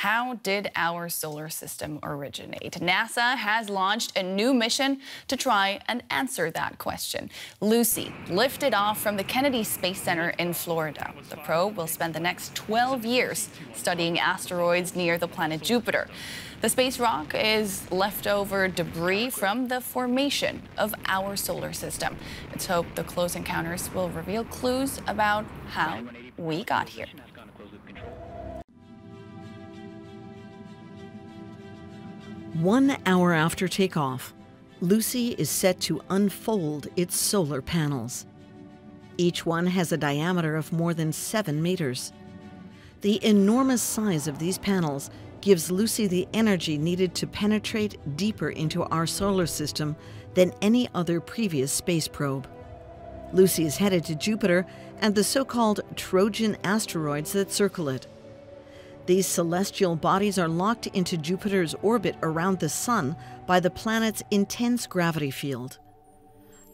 How did our solar system originate? NASA has launched a new mission to try and answer that question. Lucy lifted off from the Kennedy Space Center in Florida. The probe will spend the next 12 years studying asteroids near the planet Jupiter. The space rock is leftover debris from the formation of our solar system. It's hoped the close encounters will reveal clues about how we got here. One hour after takeoff, Lucy is set to unfold its solar panels. Each one has a diameter of more than seven meters. The enormous size of these panels gives Lucy the energy needed to penetrate deeper into our solar system than any other previous space probe. Lucy is headed to Jupiter and the so called Trojan asteroids that circle it. These celestial bodies are locked into Jupiter's orbit around the Sun by the planet's intense gravity field.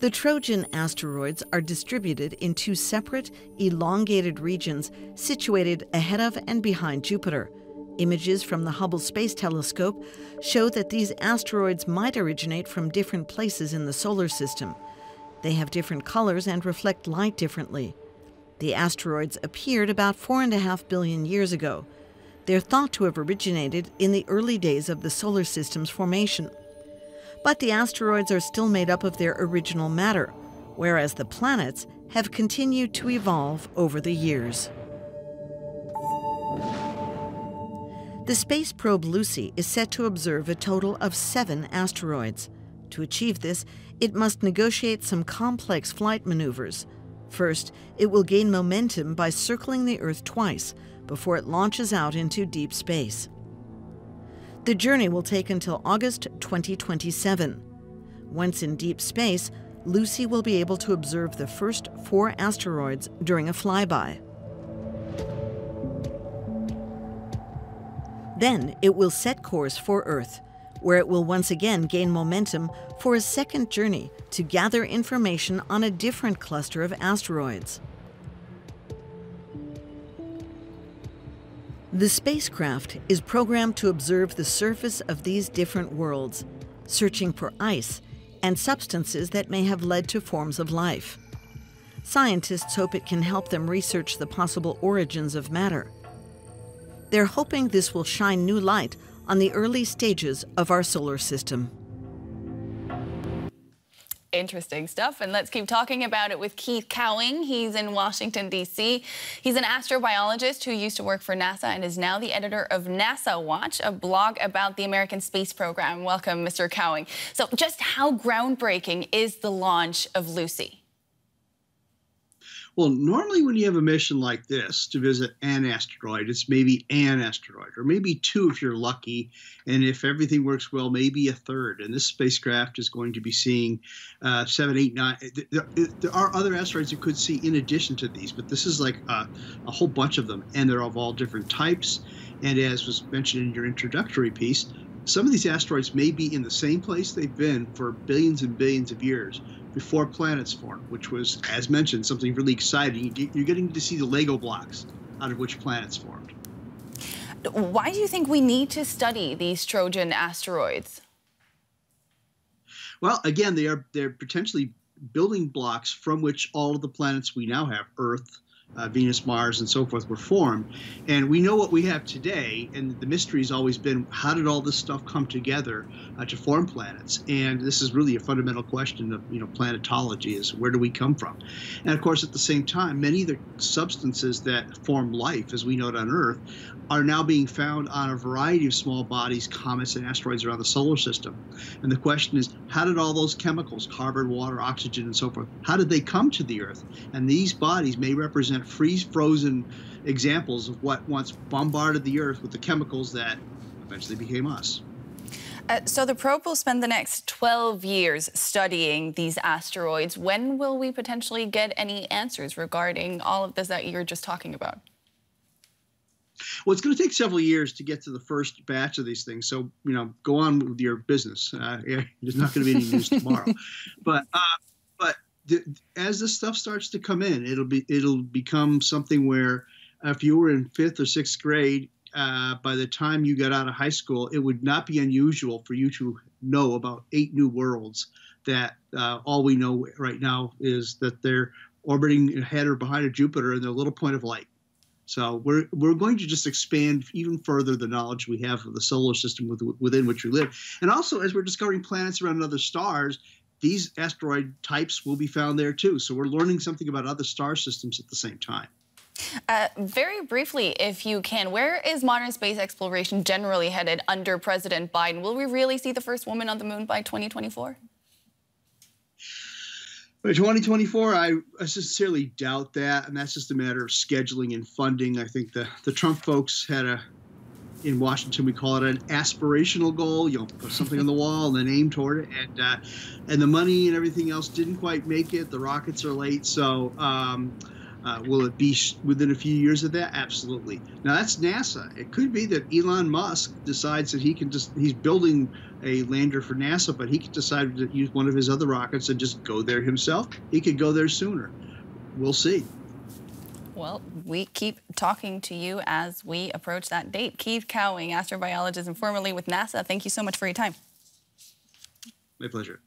The Trojan asteroids are distributed in two separate, elongated regions situated ahead of and behind Jupiter Images from the Hubble Space Telescope show that these asteroids might originate from different places in the solar system. They have different colors and reflect light differently. The asteroids appeared about 4.5 billion years ago. They're thought to have originated in the early days of the solar system's formation. But the asteroids are still made up of their original matter, whereas the planets have continued to evolve over the years. The space probe Lucy is set to observe a total of seven asteroids. To achieve this, it must negotiate some complex flight maneuvers. First, it will gain momentum by circling the Earth twice before it launches out into deep space. The journey will take until August 2027. Once in deep space, Lucy will be able to observe the first four asteroids during a flyby. Then it will set course for Earth, where it will once again gain momentum for a second journey to gather information on a different cluster of asteroids. The spacecraft is programmed to observe the surface of these different worlds, searching for ice and substances that may have led to forms of life. Scientists hope it can help them research the possible origins of matter they're hoping this will shine new light on the early stages of our solar system. Interesting stuff. And let's keep talking about it with Keith Cowing. He's in Washington, D.C. He's an astrobiologist who used to work for NASA and is now the editor of NASA Watch, a blog about the American space program. Welcome, Mr. Cowing. So, just how groundbreaking is the launch of Lucy? Well, normally when you have a mission like this to visit an asteroid, it's maybe an asteroid, or maybe two if you're lucky. And if everything works well, maybe a third. And this spacecraft is going to be seeing uh, seven, eight, nine. There, there, are other asteroids you could see in addition to these, but this is like a, a whole bunch of them. And they're of all different types. And as was mentioned in your introductory piece, some of these asteroids may be in the same place they've been for billions and billions of years before planets formed, which was, as mentioned, something really exciting. You're getting to see the Lego blocks out of which planets formed. Why do you think we need to study these Trojan asteroids? Well, again, they are they're potentially building blocks from which all of the planets we now have, Earth, uh, Venus, Mars, and so forth were formed. And we know what we have today, and the mystery has always been how did all this stuff come together uh, to form planets? And this is really a fundamental question of you know planetology: is where do we come from? And of course, at the same time, many of the substances that form life, as we know it on Earth, are now being found on a variety of small bodies, comets, and asteroids around the solar system. And the question is, how did all those chemicals, carbon, water, oxygen, and so forth, how did they come to the Earth? And these bodies may represent freeze frozen examples of what once bombarded the Earth with the chemicals that eventually became us. Uh, so the probe will spend the next 12 years studying these asteroids. When will we potentially get any answers regarding all of this that you're just talking about? Well, it's going to take several years to get to the first batch of these things. So, you know, go on with your business. Uh, there's not going to be any news tomorrow. But, uh, as this stuff starts to come in, it'll be it'll become something where if you were in fifth or sixth grade uh, by the time you got out of high school, it would not be unusual for you to know about eight new worlds that uh, all we know right now is that they're orbiting ahead or behind a Jupiter in their little point of light. So we're we're going to just expand even further the knowledge we have of the solar system with, within which we live, and also as we're discovering planets around other stars, these asteroid types will be found there too. So we're learning something about other star systems at the same time. Uh, very briefly, if you can, where is modern space exploration generally headed under President Biden? Will we really see the first woman on the moon by 2024? By 2024, I, I sincerely doubt that, and that's just a matter of scheduling and funding. I think the, the Trump folks had a, in Washington, we call it an aspirational goal. You know, put something on the wall and then aim toward it, and uh, and the money and everything else didn't quite make it. The rockets are late, so um, uh, will it be within a few years of that? Absolutely. Now that's NASA. It could be that Elon Musk decides that he can just he's building a lander for NASA, but he could decide to use one of his other rockets and just go there himself. He could go there sooner. We'll see. Well, we keep talking to you as we approach that date. Keith Cowing, astrobiologist and formerly with NASA, thank you so much for your time. My pleasure.